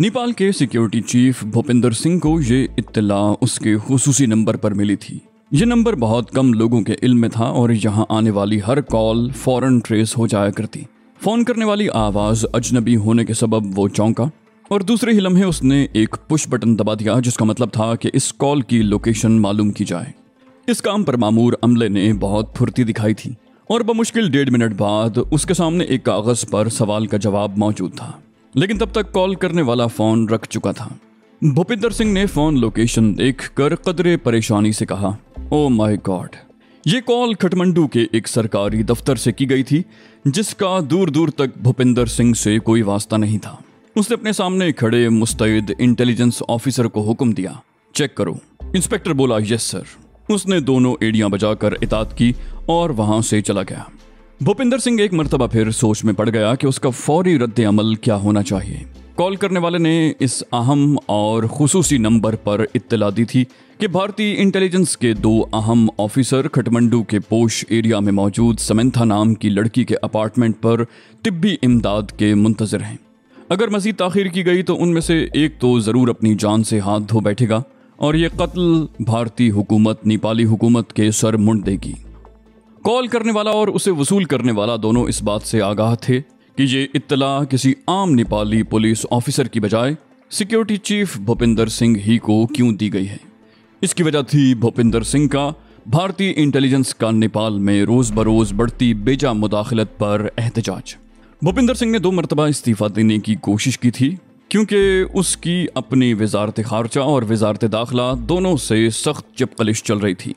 नेपाल के security chief Bhupinder Singh को ये इत्तला उसके खसूसी नंबर पर मिली थी। ये नंबर बहुत कम लोगों के इल्म में था और यहाँ आने वाली हर कॉल फ़ौरन ट्रेस हो जाया करती। फ़ोन करने वाली आवाज़ अजनबी होने के सबब वो चौंका। और दूसरे ही लम्हे उसने एक पुश बटन दबा दिया, जिसका मतलब था कि इस कॉल की लोकेशन मालूम की जाए। इस काम पर मामूर अमले ने बहुत फुर्ती दिखाई थी। और बमुश्किल डेढ़ मिनट बाद उसके सामने एक कागज़ पर सवाल का जवाब मौजूद था। लेकिन तब तक कॉल करने वाला फ़ोन रख चुका था। भूपिंदर सिंह ने फ़ोन लोकेशन देखकर कदरे परेशानी से कहा, ओ माय गॉड। ये कॉल खटमंडू के एक सरकारी दफ्तर से की गई थी, जिसका दूर दूर तक भूपिंदर सिंह से कोई वास्ता नहीं था। उसने अपने सामने खड़े मुस्तैद इंटेलिजेंस ऑफिसर को हुक्म दिया, चेक करो। इंस्पेक्टर बोला, यस, सर। उसने दोनों एड़ियाँ बजाकर इतात की और वहाँ से चला गया। भूपिंदर सिंह एक मरतबा फिर सोच में पड़ गया कि उसका फौरी रद्द अमल क्या होना चाहिए। कॉल करने वाले ने इस अहम और खसूसी नंबर पर इत्तला दी थी कि भारतीय इंटेलिजेंस के दो अहम ऑफिसर खटमंडू के पोश एरिया में मौजूद समंथा नाम की लड़की के अपार्टमेंट पर तिब्बी इमदाद के मुंतजर हैं। अगर मजीद ताखिर की गई तो उनमें से एक तो ज़रूर अपनी जान से हाथ धो बैठेगा और ये कत्ल भारतीय हुकूमत, नेपाली हुकूमत के सर मुंड देगी कॉल करने वाला और उसे वसूल करने वाला दोनों इस बात से आगाह थे कि ये इत्तला किसी आम नेपाली पुलिस ऑफिसर की बजाय सिक्योरिटी चीफ भूपिंदर सिंह ही को क्यों दी गई है? इसकी वजह थी भूपिंदर सिंह का भारतीय इंटेलिजेंस का नेपाल में रोज बरोज बढ़ती बेजा मुदाखलत पर एहतजाज। भूपिंदर सिंह ने दो मरतबा इस्तीफा देने की कोशिश की थी, क्योंकि उसकी अपनी वजारत खारजा और वजारत दाखिला दोनों से सख्त चिपकलिश चल रही थी।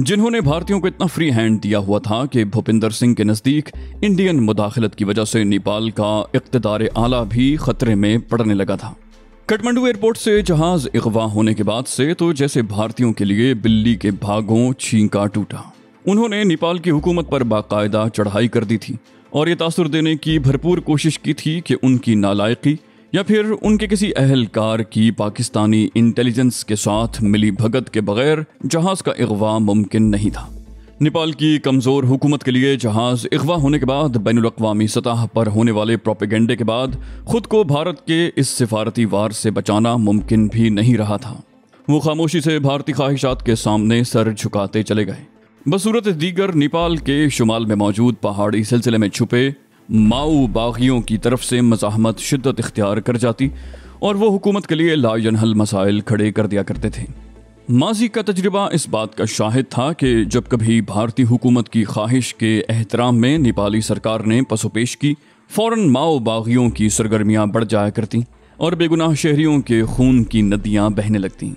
जिन्होंने भारतीयों को इतना फ्री हैंड दिया हुआ था कि भूपिंदर सिंह के नज़दीक इंडियन मुदाखलत की वजह से नेपाल का इकतदार आला भी खतरे में पड़ने लगा था। कठमंडू एयरपोर्ट से जहाज़ अगवा होने के बाद से तो जैसे भारतीयों के लिए बिल्ली के भागों छींका टूटा। उन्होंने नेपाल की हुकूमत पर बाकायदा चढ़ाई कर दी थी और ये तासुर देने की भरपूर कोशिश की थी कि उनकी नालायकी या फिर उनके किसी अहलकार की पाकिस्तानी इंटेलिजेंस के साथ मिली भगत के बगैर जहाज़ का अगवा मुमकिन नहीं था। नेपाल की कमज़ोर हुकूमत के लिए जहाज़ अगवा होने के बाद बैन अवी सतह पर होने वाले प्रोपेगेंडे के बाद खुद को भारत के इस सिफारती वार से बचाना मुमकिन भी नहीं रहा था। वो खामोशी से भारतीय ख्वाहिशात के सामने सर झुकाते चले गए। बसूरत दीगर नेपाल के शुमाल में मौजूद पहाड़ी सिलसिले में छुपे माऊ बागियों की तरफ़ से मजामत शिद्दत इख्तियार कर जाती और वो हुकूमत के लिए लाजनहल मसाइल खड़े कर दिया करते थे। माजी का तजर्बा इस बात का शाहिद था कि जब कभी भारतीय हुकूमत की ख्वाहिश के एहतराम में नेपाली सरकार ने पसोपेश की, फ़ौरन माओ बागियों की सरगर्मियाँ बढ़ जाया करती और बेगुनाह शहरियों के खून की नदियाँ बहने लगती।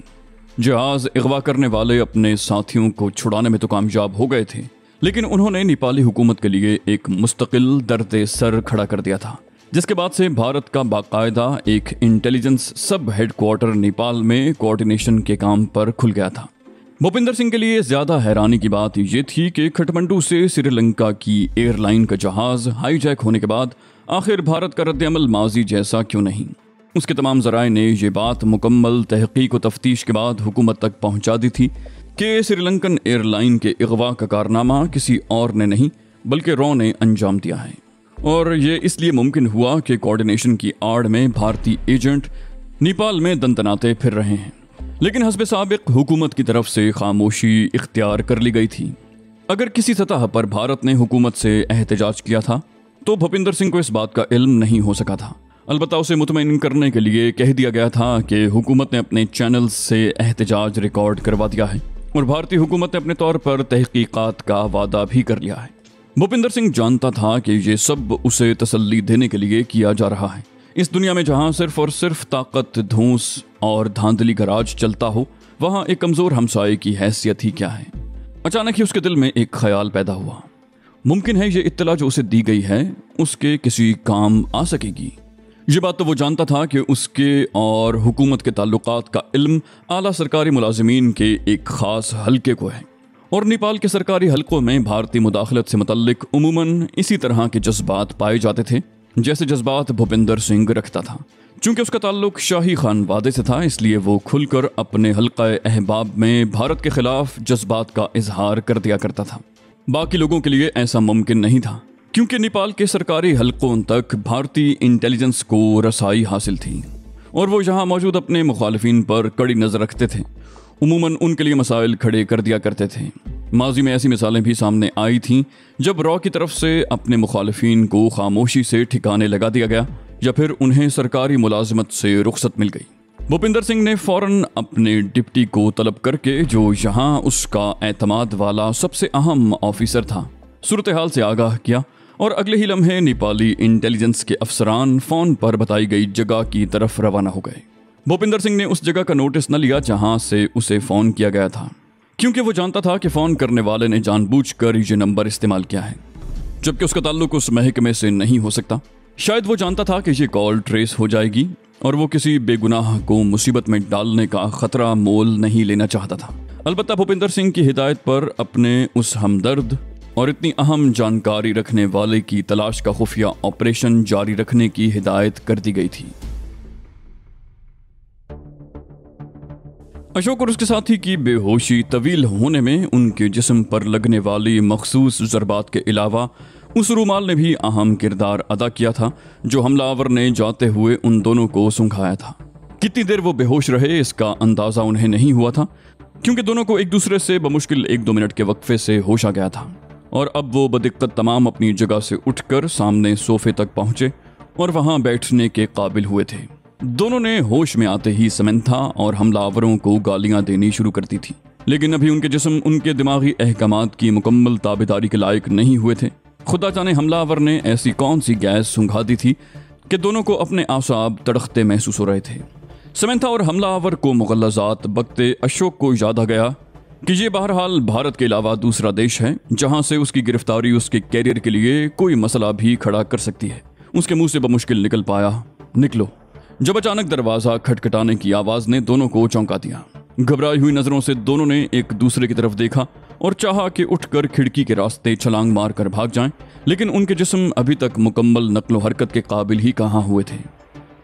जहाज़ अगवा करने वाले अपने साथियों को छुड़ाने में तो कामयाब हो गए थे। लेकिन उन्होंने नेपाली हुकूमत के लिए एक मुस्तकिल दर्द सर खड़ा कर दिया था, जिसके बाद से भारत का बाकायदा एक इंटेलिजेंस सब हेडक्वार्टर नेपाल में कोऑर्डिनेशन के काम पर खुल गया था। भूपिंदर सिंह के लिए ज़्यादा हैरानी की बात यह थी कि खटमंडू से श्रीलंका की एयरलाइन का जहाज़ हाईजैक होने के बाद आखिर भारत का रद्दमल माजी जैसा क्यों नहीं? उसके तमाम जराए ने यह बात मुकम्मल तहकीक व तफ्तीश के बाद हुकूमत तक पहुँचा दी थी कि श्रीलंकन एयरलाइन के अगवा का कारनामा किसी और ने नहीं, बल्कि रॉ ने अंजाम दिया है। और ये इसलिए मुमकिन हुआ कि कोऑर्डिनेशन की आड़ में भारतीय एजेंट नेपाल में दंतनाते फिर रहे हैं। लेकिन हसब सबक हुकूमत की तरफ़ से खामोशी इख्तियार कर ली गई थी। अगर किसी सतह पर भारत ने हुकूमत से एहतजाज किया था तो भूपिंदर सिंह को इस बात का इल्म नहीं हो सका था। अलबत्ता उसे मुतमिन करने के लिए कह दिया गया था कि हुकूमत ने अपने चैनल से एहतजाज रिकॉर्ड करवा दिया है। और भारतीय हुकूमत ने अपने तौर पर तहकीकात का वादा भी कर लिया है। भूपिंदर सिंह जानता था कि ये सब उसे तसल्ली देने के लिए किया जा रहा है। इस दुनिया में जहाँ सिर्फ़ और सिर्फ़ ताकत, धूस और धांधली का राज चलता हो, वहाँ एक कमज़ोर हमसाए की हैसियत ही क्या है? अचानक ही उसके दिल में एक ख्याल पैदा हुआ। मुमकिन है ये इत्तला जो उसे दी गई है, उसके किसी काम आ सकेगी। ये बात तो वो जानता था कि उसके और हुकूमत के ताल्लुकात का इल्म आला सरकारी मुलाजमीन के एक ख़ास हल्के को है और नेपाल के सरकारी हलकों में भारतीय मुदाखलत से मुतलक उमूमन इसी तरह के जज्बात पाए जाते थे, जैसे जज्बात भूपिंदर सिंह रखता था। चूँकि उसका ताल्लुक शाही खान वादे से था, इसलिए वो खुलकर अपने हल्का अहबाब में भारत के खिलाफ जज्बात का इजहार कर दिया करता था। बाकी लोगों के लिए ऐसा मुमकिन नहीं था। क्योंकि नेपाल के सरकारी हलकों तक भारतीय इंटेलिजेंस को रसाई हासिल थी और वो यहाँ मौजूद अपने मुखालफिन पर कड़ी नज़र रखते थे। उमूमन उनके लिए मसाइल खड़े कर दिया करते थे। माजी में ऐसी मिसालें भी सामने आई थीं, जब रॉ की तरफ़ से अपने मुखालफिन को खामोशी से ठिकाने लगा दिया गया, या फिर उन्हें सरकारी मुलाजमत से रुख्सत मिल गई। भूपिंदर सिंह ने फ़ौरन अपने डिप्टी को तलब करके, जो यहाँ उसका एतमाद वाला सबसे अहम ऑफिसर था, सूरत हाल से आगाह किया और अगले ही लम्हे नेपाली इंटेलिजेंस के अफसरान फ़ोन पर बताई गई जगह की तरफ़ रवाना हो गए। भूपिंदर सिंह ने उस जगह का नोटिस न लिया जहाँ से उसे फ़ोन किया गया था। क्योंकि वो जानता था कि फ़ोन करने वाले ने जानबूझकर ये नंबर इस्तेमाल किया है। जबकि उसका ताल्लुक उस महकमे से नहीं हो सकता। शायद वो जानता था कि ये कॉल ट्रेस हो जाएगी और वो किसी बेगुनाह को मुसीबत में डालने का खतरा मोल नहीं लेना चाहता था। अलबत्ता भूपिंदर सिंह की हिदायत पर अपने उस हमदर्द और इतनी अहम जानकारी रखने वाले की तलाश का खुफिया ऑपरेशन जारी रखने की हिदायत कर दी गई थी। अशोक और उसके साथी की बेहोशी तवील होने में उनके जिस्म पर लगने वाली मखसूस जरबात के अलावा उस रूमाल ने भी अहम किरदार अदा किया था, जो हमलावर ने जाते हुए उन दोनों को सुंघाया था। कितनी देर वो बेहोश रहे, इसका अंदाज़ा उन्हें नहीं हुआ था, क्योंकि दोनों को एक दूसरे से बमुश्किल एक दो मिनट के वक्फे से होश आ गया था। और अब वो बदिक्कत तमाम अपनी जगह से उठकर सामने सोफे तक पहुँचे और वहाँ बैठने के काबिल हुए थे। दोनों ने होश में आते ही समंथा और हमलावरों को गालियाँ देनी शुरू कर दी थी। लेकिन अभी उनके जिस्म, उनके दिमागी अहकाम की मुकम्मल ताबेदारी के लायक नहीं हुए थे। खुदा जाने हमलावर ने ऐसी कौन सी गैस सुंघा दी थी कि दोनों को अपने आसाब तड़खते महसूस हो रहे थे। समंथा और हमलावर को मुगलजात बकते अशोक को याद आ गया कि ये बहरहाल भारत के अलावा दूसरा देश है जहाँ से उसकी गिरफ्तारी उसके कैरियर के लिए कोई मसला भी खड़ा कर सकती है। उसके मुँह से बमुश्किल निकल पाया निकलो। जब अचानक दरवाज़ा खटखटाने की आवाज़ ने दोनों को चौंका दिया घबराई हुई नज़रों से दोनों ने एक दूसरे की तरफ़ देखा और चाहा कि उठकर खिड़की के रास्ते छलांग मार कर भाग जाएँ, लेकिन उनके जिस्म अभी तक मुकम्मल नकलो हरकत के काबिल ही कहाँ हुए थे।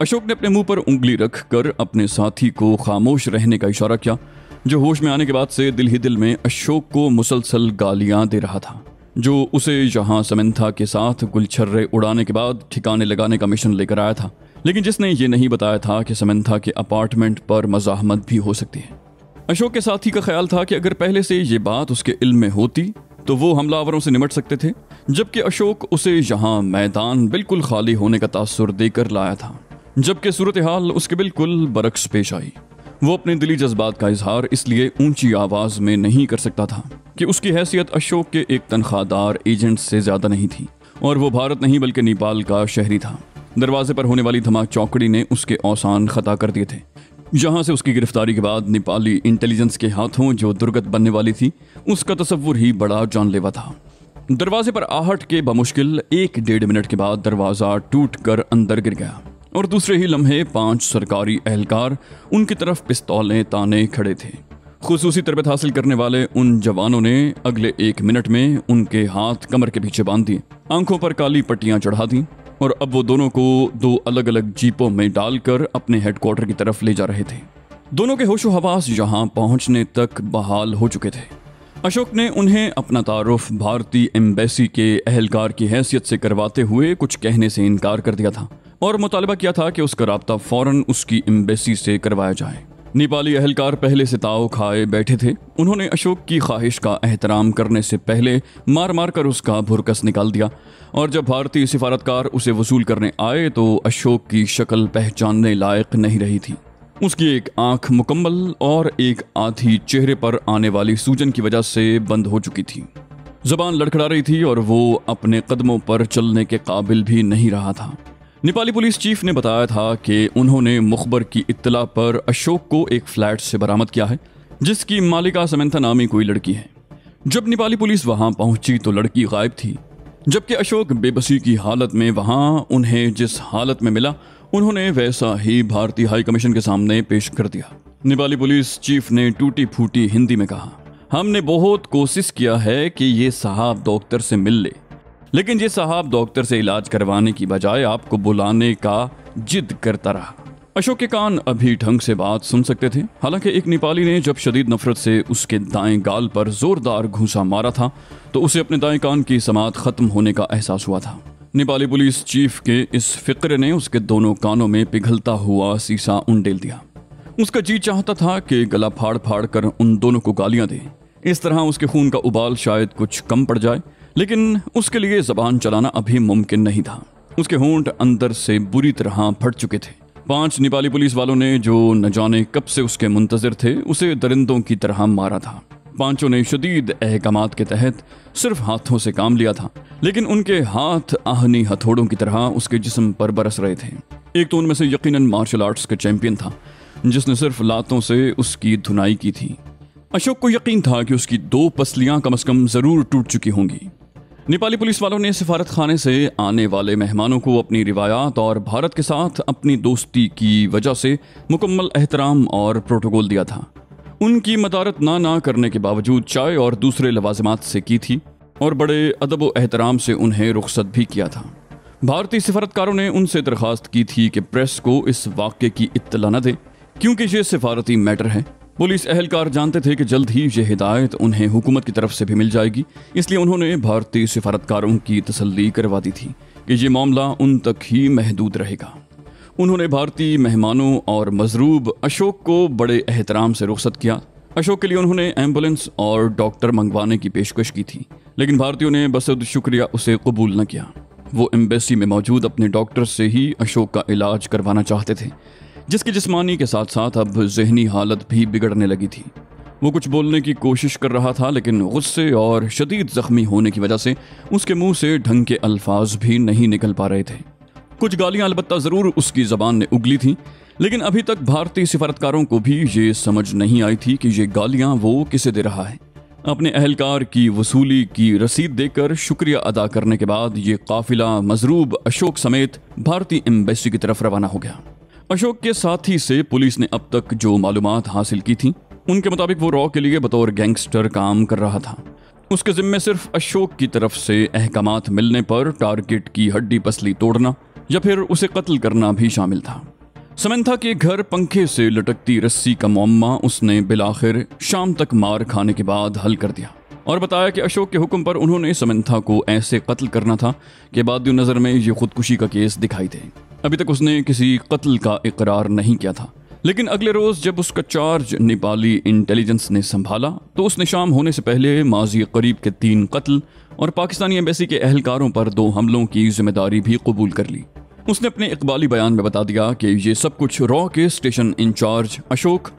अशोक ने अपने मुँह पर उंगली रखकर अपने साथी को खामोश रहने का इशारा किया जो होश में आने के बाद से दिल ही दिल में अशोक को मुसलसल गालियाँ दे रहा था, जो उसे यहाँ समंथा के साथ गुलछर्रे उड़ाने के बाद ठिकाने लगाने का मिशन लेकर आया था। लेकिन जिसने ये नहीं बताया था कि समंथा के अपार्टमेंट पर मजाहमत भी हो सकती है। अशोक के साथी का ख्याल था कि अगर पहले से ये बात उसके इल्म में होती तो वो हमलावरों से निमट सकते थे, जबकि अशोक उसे यहाँ मैदान बिल्कुल खाली होने का तासुर देकर लाया था, जबकि सूरत हाल उसके बिल्कुल बरक्स पेश आई। वो अपने दिली जज्बात का इजहार इसलिए ऊँची आवाज़ में नहीं कर सकता था कि उसकी हैसियत अशोक के एक तनख्वाहदार एजेंट से ज़्यादा नहीं थी और वो भारत नहीं बल्कि नेपाल का शहरी था। दरवाजे पर होने वाली धमाक चौकड़ी ने उसके औसान खता कर दिए थे। जहाँ से उसकी गिरफ्तारी के बाद नेपाली इंटेलिजेंस के हाथों जो दुर्गत बनने वाली थी, उसका तस्वुर ही बड़ा जानलेवा था। दरवाजे पर आहट के बमुश्किल एक डेढ़ मिनट के बाद दरवाज़ा टूट कर अंदर गिर गया। और दूसरे ही लम्हे पाँच सरकारी एहलकार उनकी तरफ़ पिस्तौलें ताने खड़े थे। खसूसी तरबत हासिल करने वाले उन जवानों ने अगले एक मिनट में उनके हाथ कमर के पीछे बाँध दिए, आँखों पर काली पट्टियाँ चढ़ा दी और अब वो दोनों को दो अलग अलग जीपों में डालकर अपने हेडक्वार्टर की तरफ़ ले जा रहे थे। दोनों के होशो हवास यहाँ पहुँचने तक बहाल हो चुके थे। अशोक ने उन्हें अपना तारुफ भारतीय एम्बेसी के अहलकार की हैसियत से करवाते हुए कुछ कहने से इनकार कर दिया था। और मुतालबा किया था कि उसका रबता फ़ौरन उसकी एम्बेसी से करवाया जाए। नेपाली अहलकार पहले से ताव खाए बैठे थे। उन्होंने अशोक की ख्वाहिश का एहतराम करने से पहले मार मार कर उसका भुरकस निकाल दिया। और जब भारतीय सिफारतकार उसे वसूल करने आए तो अशोक की शक्ल पहचानने लायक नहीं रही थी। उसकी एक आँख मुकम्मल और एक आधी चेहरे पर आने वाली सूजन की वजह से बंद हो चुकी थी। जबान लड़खड़ा रही थी और वो अपने कदमों पर चलने के काबिल भी नहीं रहा था। नेपाली पुलिस चीफ ने बताया था कि उन्होंने मुखबर की इत्तला पर अशोक को एक फ्लैट से बरामद किया है, जिसकी मालिका समंथा नामी कोई लड़की है। जब नेपाली पुलिस वहाँ पहुँची तो लड़की गायब थी, जबकि अशोक बेबसी की हालत में वहाँ उन्हें जिस हालत में मिला, उन्होंने वैसा ही भारतीय हाई कमीशन के सामने पेश कर दिया। नेपाली पुलिस चीफ ने टूटी फूटी हिंदी में कहा, हमने बहुत कोशिश किया है कि ये साहब डॉक्टर से मिल ले। लेकिन ये साहब डॉक्टर से इलाज करवाने की बजाय आपको बुलाने का जिद करता रहा। अशोक के कान अभी ढंग से बात सुन सकते थे। हालाँकि एक नेपाली ने जब शदीद नफरत से उसके दाएँ गाल पर जोरदार घूसा मारा था तो उसे अपने दाएँ कान की समात खत्म होने का एहसास हुआ था। नेपाली पुलिस चीफ के इस फ़िक्र ने उसके दोनों कानों में पिघलता हुआ सीसा उंडेल दिया। उसका जी चाहता था कि गला फाड़ फाड़ कर उन दोनों को गालियाँ दे। इस तरह उसके खून का उबाल शायद कुछ कम पड़ जाए, लेकिन उसके लिए जबान चलाना अभी मुमकिन नहीं था। उसके होंठ अंदर से बुरी तरह फट चुके थे। पाँच नेपाली पुलिस वालों ने जो न जाने कब से उसके मुंतजर थे, उसे दरिंदों की तरह मारा था। पाँचों ने शदीद अहकाम के तहत सिर्फ़ हाथों से काम लिया था, लेकिन उनके हाथ आहनी हथौड़ों की तरह उसके जिस्म पर बरस रहे थे। एक तो उनमें से यकीनन मार्शल आर्ट्स का चैंपियन था, जिसने सिर्फ़ लातों से उसकी धुनाई की थी। अशोक को यकीन था कि उसकी दो पसलियाँ कम से कम ज़रूर टूट चुकी होंगी। नेपाली पुलिस वालों ने सिफारत खाने से आने वाले मेहमानों को अपनी रिवायात और भारत के साथ अपनी दोस्ती की वजह से मुकम्मल एहतराम और प्रोटोकॉल दिया था। उनकी मदारत ना ना करने के बावजूद चाय और दूसरे लवाजमात से की थी और बड़े अदब व एहतराम से उन्हें रुख्सत भी किया था। भारतीय सिफारतकारों ने उनसे दरखास्त की थी कि प्रेस को इस वाक्य की इत्तला न दे, क्योंकि ये सिफारती मैटर है। पुलिस अहलकार जानते थे कि जल्द ही ये हिदायत उन्हें हुकूमत की तरफ़ से भी मिल जाएगी, इसलिए उन्होंने भारतीय सिफारतकारों की तसल्ली करवा दी थी कि ये मामला उन तक ही महदूद रहेगा। उन्होंने भारतीय मेहमानों और मजरूब अशोक को बड़े एहतराम से रुख्सत किया। अशोक के लिए उन्होंने एंबुलेंस और डॉक्टर मंगवाने की पेशकश की थी, लेकिन भारतीयों ने बसद शुक्रिया उसे कबूल न किया। वो एम्बेसी में मौजूद अपने डॉक्टर से ही अशोक का इलाज करवाना चाहते थे। जिसकी जिस्मानी के साथ साथ अब जहनी हालत भी बिगड़ने लगी थी। वो कुछ बोलने की कोशिश कर रहा था, लेकिन गुस्से और शदीद जख्मी होने की वजह से उसके मुँह से ढंग के अल्फाज भी नहीं निकल पा रहे थे। कुछ गालियाँ अलबत्ता ज़रूर उसकी ज़बान ने उगली थी, लेकिन अभी तक भारतीय सिफारतकारों को भी ये समझ नहीं आई थी कि ये गालियाँ वो किसे दे रहा है। अपने अहलकार की वसूली की रसीद देकर शुक्रिया अदा करने के बाद ये काफिला मजरूब अशोक समेत भारतीय एम्बेसी की तरफ़ रवाना हो गया। अशोक के साथी से पुलिस ने अब तक जो मालूम हासिल की थी, उनके मुताबिक वो रॉ के लिए बतौर गैंगस्टर काम कर रहा था। उसके जिम्मे सिर्फ़ अशोक की तरफ़ से अहकाम मिलने पर टारगेट की हड्डी पसली तोड़ना या फिर उसे कत्ल करना भी शामिल था। समंथा के घर पंखे से लटकती रस्सी का मुम्मा उसने बिलाखिर शाम तक मार खाने के बाद हल कर दिया और बताया कि अशोक के हुक्म पर उन्होंने समंथा को ऐसे कत्ल करना था कि बाद नज़र में ये खुदकुशी का केस दिखाई दे। अभी तक उसने किसी कत्ल का इकरार नहीं किया था। लेकिन अगले रोज जब उसका चार्ज नेपाली इंटेलिजेंस ने संभाला तो उसने शाम होने से पहले माजी करीब के तीन कत्ल और पाकिस्तानी एम्बेसी के अहलकारों पर दो हमलों की ज़िम्मेदारी भी कबूल कर ली। उसने अपने इकबाली बयान में बता दिया कि ये सब कुछ रॉ के स्टेशन इंचार्ज अशोक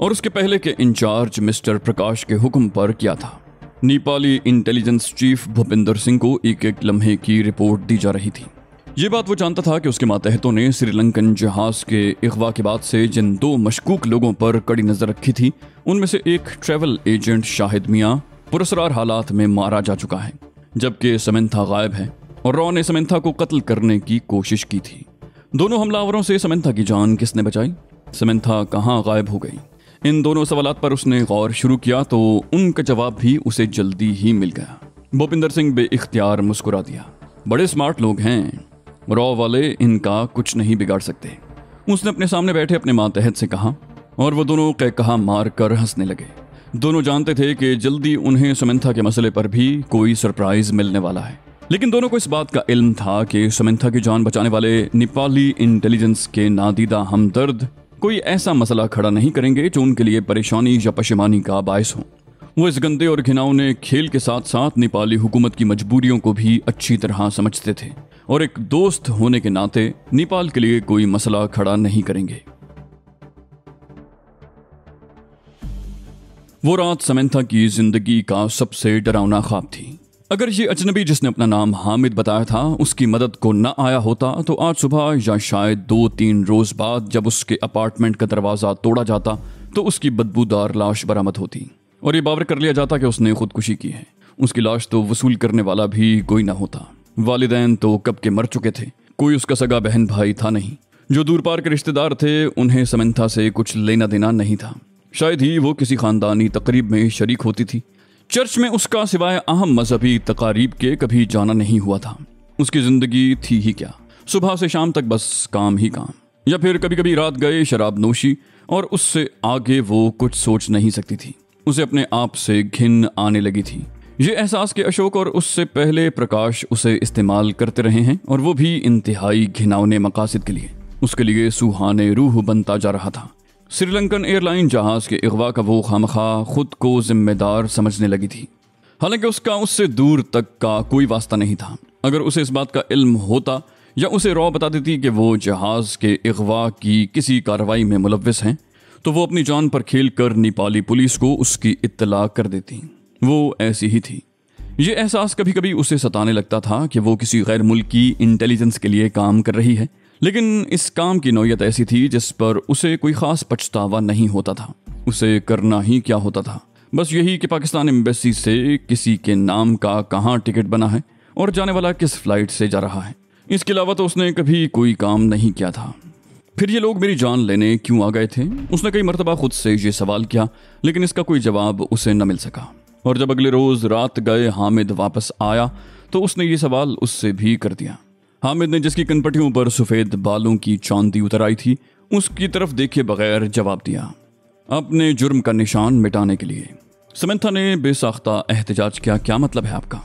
और उसके पहले के इंचार्ज मिस्टर प्रकाश के हुक्म पर किया था। नेपाली इंटेलिजेंस चीफ भूपिंदर सिंह को एक एक लम्हे की रिपोर्ट दी जा रही थी। ये बात वो जानता था कि उसके मातहतों ने श्रीलंकन जहाज़ के अगवा के बाद से जिन दो मशकूक लोगों पर कड़ी नज़र रखी थी, उनमें से एक ट्रेवल एजेंट शाहिद मियाँ पुरसरार हालात में मारा जा चुका है, जबकि समंथा गायब है और रॉ ने समंथा को कत्ल करने की कोशिश की थी। दोनों हमलावरों से समंथा की जान किसने बचाई? समंथा कहाँ गायब हो गई? इन दोनों सवाल पर उसने गौर शुरू किया तो उनका जवाब भी उसे जल्दी ही मिल गया। भूपिंदर सिंह बे इख्तियार मुस्कुरा दिया। बड़े स्मार्ट लोग हैं। रॉ वाले इनका कुछ नहीं बिगाड़ सकते। उसने अपने सामने बैठे अपने मातहत से कहा, और वो दोनों कह कहा मार कर हंसने लगे। दोनों जानते थे कि जल्दी उन्हें समंथा के मसले पर भी कोई सरप्राइज़ मिलने वाला है। लेकिन दोनों को इस बात का इल्म था कि समंथा की जान बचाने वाले नेपाली इंटेलिजेंस के नादीदा हमदर्द कोई ऐसा मसला खड़ा नहीं करेंगे जो उनके लिए परेशानी या पशेमानी का बायस हो। वो इस गंदे और घिनौने खेल के साथ साथ नेपाली हुकूमत की मजबूरियों को भी अच्छी तरह समझते थे। और एक दोस्त होने के नाते नेपाल के लिए कोई मसला खड़ा नहीं करेंगे। वो रात समंथा की ज़िंदगी का सबसे डरावना ख्वाब थी। अगर ये अजनबी जिसने अपना नाम हामिद बताया था, उसकी मदद को न आया होता तो आज सुबह या शायद दो तीन रोज बाद जब उसके अपार्टमेंट का दरवाज़ा तोड़ा जाता तो उसकी बदबूदार लाश बरामद होती। और ये बावर कर लिया जाता कि उसने खुदकुशी की है। उसकी लाश तो वसूल करने वाला भी कोई ना होता। वालिदैन तो कब के मर चुके थे। कोई उसका सगा बहन भाई था नहीं। जो दूर पार के रिश्तेदार थे, उन्हें समंथा से कुछ लेना देना नहीं था। शायद ही वो किसी खानदानी तकरीब में शरीक होती थी। चर्च में उसका सिवाय अहम मजहबी तकारीब के कभी जाना नहीं हुआ था। उसकी ज़िंदगी थी ही क्या? सुबह से शाम तक बस काम ही काम। या फिर कभी कभी रात गए शराब नोशी, और उससे आगे वो कुछ सोच नहीं सकती थी। उसे अपने आप से घिन आने लगी थी। ये एहसास के अशोक और उससे पहले प्रकाश उसे इस्तेमाल करते रहे हैं और वो भी इंतहाई घिनौने मकासद के लिए। उसके लिए सुहाने रूह बनता जा रहा था। श्रीलंकन एयरलाइन जहाज़ के अगवा का वो खामखा खुद को जिम्मेदार समझने लगी थी। हालाँकि उसका उससे दूर तक का कोई वास्ता नहीं था। अगर उसे इस बात का इल्म होता या उसे रॉ बता देती कि वो जहाज़ के अगवा की किसी कार्रवाई में मुलविस हैं तो वो अपनी जान पर खेल कर नेपाली पुलिस को उसकी इत्तला कर देती। वो ऐसी ही थी। ये एहसास कभी कभी उसे सताने लगता था कि वो किसी गैर मुल्की इंटेलिजेंस के लिए काम कर रही है। लेकिन इस काम की नौयत ऐसी थी जिस पर उसे कोई खास पछतावा नहीं होता था। उसे करना ही क्या होता था? बस यही कि पाकिस्तान एम्बेसी से किसी के नाम का कहाँ टिकट बना है और जाने वाला किस फ़्लाइट से जा रहा है। इसके अलावा तो उसने कभी कोई काम नहीं किया था। फिर ये लोग मेरी जान लेने क्यों आ गए थे? उसने कई मरतबा खुद से ये सवाल किया, लेकिन इसका कोई जवाब उसे न मिल सका। और जब अगले रोज रात गए हामिद वापस आया तो उसने ये सवाल उससे भी कर दिया। हामिद ने जिसकी कनपटियों पर सफ़ेद बालों की चांदी उतर आई थी, उसकी तरफ़ देखे बगैर जवाब दिया, अपने जुर्म का निशान मिटाने के लिए। समंथा ने बेसाख्ता एहतजाज किया, क्या मतलब है आपका?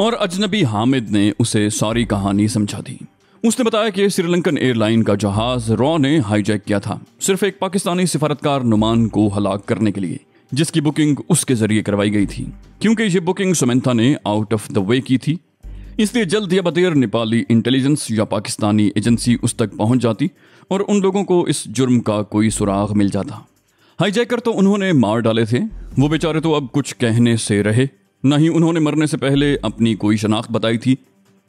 और अजनबी हामिद ने उसे सारी कहानी समझा दी। उसने बताया कि श्रीलंकन एयरलाइन का जहाज़ रॉ ने हाईजैक किया था, सिर्फ़ एक पाकिस्तानी सिफारतकार नुमान को हलाक करने के लिए। जिसकी बुकिंग उसके ज़रिए करवाई गई थी। क्योंकि ये बुकिंग सुमेंथा ने आउट ऑफ़ द वे की थी, इसलिए जल्द या बदेर नेपाली इंटेलिजेंस या पाकिस्तानी एजेंसी उस तक पहुँच जाती और उन लोगों को इस जुर्म का कोई सुराग मिल जाता। हाईजैकर तो उन्होंने मार डाले थे, वो बेचारे तो अब कुछ कहने से रहे। न ही उन्होंने मरने से पहले अपनी कोई शनाख्त बताई थी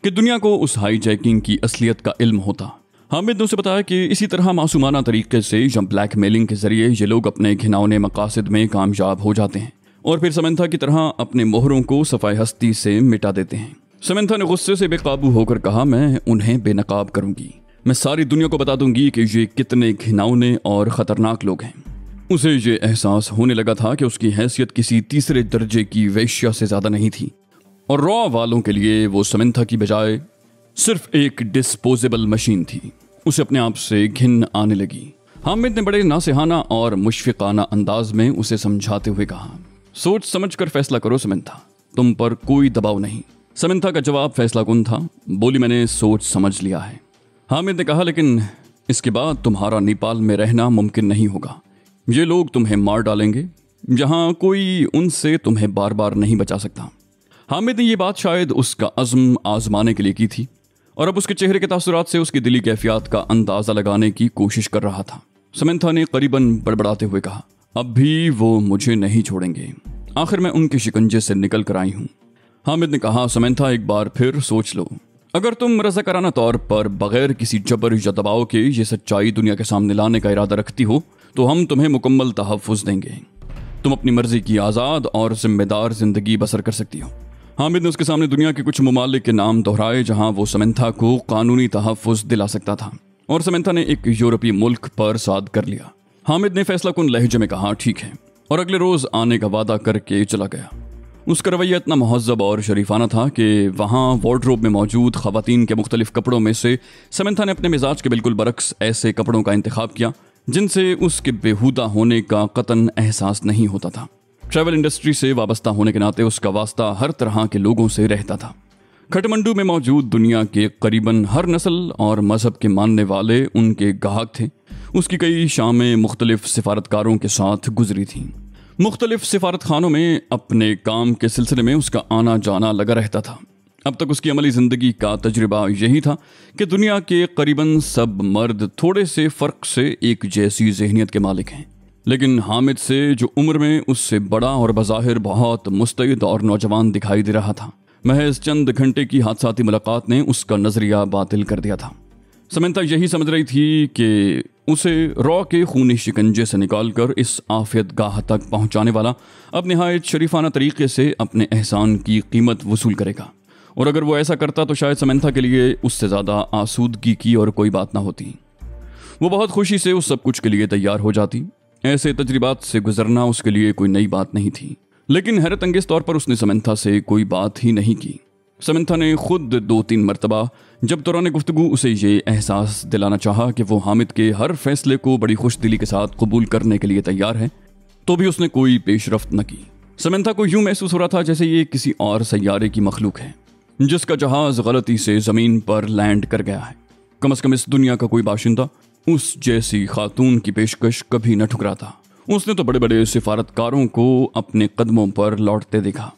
कि दुनिया को उस हाईजैकिंग की असलियत का इल्म होता। हामिद ने उसे बताया कि इसी तरह मासूमाना तरीके से या ब्लैक मेलिंग के ज़रिए ये लोग अपने घिनौने मकासद में कामयाब हो जाते हैं और फिर समंथा की तरह अपने मोहरों को सफ़ाई हस्ती से मिटा देते हैं। समंथा ने गुस्से से बेकाबू होकर कहा, मैं उन्हें बेनकाब करूँगी। मैं सारी दुनिया को बता दूँगी कि ये कितने घिनौने और खतरनाक लोग हैं। उसे ये एहसास होने लगा था कि उसकी हैसियत किसी तीसरे दर्जे की वैश्या से ज़्यादा नहीं थी। और रॉ वालों के लिए वो समंथा की बजाय सिर्फ़ एक डिस्पोजेबल मशीन थी। उसे अपने आप से घिन आने लगी। हामिद ने बड़े नासिहाना और मुशफिकाना अंदाज में उसे समझाते हुए कहा, सोच समझ कर फैसला करो, समंथा। तुम पर कोई दबाव नहीं। समंथा का जवाब फैसला कुन था। बोली, मैंने सोच समझ लिया है। हामिद ने कहा, लेकिन इसके बाद तुम्हारा नेपाल में रहना मुमकिन नहीं होगा। ये लोग तुम्हें मार डालेंगे। जहाँ कोई उनसे तुम्हें बार बार नहीं बचा सकता। हामिद ने यह बात शायद उसका अज़म आजमाने के लिए की थी। और अब उसके चेहरे के तासुरात से उसकी दिली कैफियत का अंदाज़ा लगाने की कोशिश कर रहा था। समंथा ने करीबन बड़बड़ाते हुए कहा, अब भी वो मुझे नहीं छोड़ेंगे। आखिर मैं उनके शिकंजे से निकल कर आई हूँ। हामिद ने कहा, समंथा, एक बार फिर सोच लो। अगर तुम रजाकाराना तौर पर बगैर किसी जबर या दबाव के ये सच्चाई दुनिया के सामने लाने का इरादा रखती हो तो हम तुम्हें मुकम्मल तहफ़ देंगे। तुम अपनी मर्ज़ी की आज़ाद और जिम्मेदार ज़िंदगी बसर कर सकती हो। हामिद ने उसके सामने दुनिया के कुछ ममालिक के नाम दोहराए, जहाँ वो समंथा को कानूनी तहफ़ दिला सकता था। और समंथा ने एक यूरोपीय मुल्क पर साद कर लिया। हामिद ने फैसला कुन लहजे में कहा, ठीक है। और अगले रोज आने का वादा करके चला गया। उसका रवैया इतना महजब और शरीफाना था कि वहाँ वार्ड्रोब में मौजूद खातन के मुख्तलिफ़ कपड़ों में से समंथा ने अपने मिजाज के बिल्कुल बरक्स ऐसे कपड़ों का इंतखब किया, जिनसे उसके बेहूदा होने का कतन एहसास नहीं होता था। ट्रैवल इंडस्ट्री से वाबस्ता होने के नाते उसका वास्ता हर तरह के लोगों से रहता था। खटमंडू में मौजूद दुनिया के करीबन हर नस्ल और मज़हब के मानने वाले उनके गाहक थे। उसकी कई शामें मुख्तलिफ़ सिफारतकारों के साथ गुजरी थीं। मुख्तलिफ़ सिफारत खानों में अपने काम के सिलसिले में उसका आना जाना लगा रहता था। अब तक उसकी अमली ज़िंदगी का तजुर्बा यही था कि दुनिया के करीबन सब मर्द थोड़े से फ़र्क से एक जैसी जहनीत के मालिक हैं। लेकिन हामिद से जो उम्र में उससे बड़ा और बज़ाहिर बहुत मुस्तैद और नौजवान दिखाई दे रहा था, महज चंद घंटे की हादसाती मुलाकात ने उसका नज़रिया बातिल कर दिया था। समंता यही समझ रही थी कि उसे रॉ के खूनी शिकंजे से निकालकर इस आफियत गाह तक पहुँचाने वाला अब नहायत शरीफाना तरीके से अपने एहसान की कीमत वसूल करेगा। और अगर वो ऐसा करता तो शायद समंथा के लिए उससे ज़्यादा आसूदगी की और कोई बात ना होती। वो बहुत खुशी से उस सब कुछ के लिए तैयार हो जाती ऐसे तजर्बात से गुजरना उसके लिए कोई नई बात नहीं थी। लेकिन हैरत अंगेज तौर पर उसने समंथा से कोई बात ही नहीं की। समंथा ने खुद दो तीन मरतबा, जब दौरान गुफ्तु उसे ये एहसास दिलाना चाहा कि वो हामिद के हर फैसले को बड़ी खुश दिली के साथ कबूल करने के लिए तैयार है तो भी उसने कोई पेशरफ न की। समंथा को यूँ महसूस हो रहा था जैसे ये किसी और सैारे की मखलूक है, जिसका जहाज़ गलती से ज़मीन पर लैंड कर गया है। कम अज़ कम इस दुनिया का कोई बाशिंदा उस जैसी खातून की पेशकश कभी न ठुकरा था उसने तो बड़े बड़े सिफारतकारों को अपने कदमों पर लौटते देखा।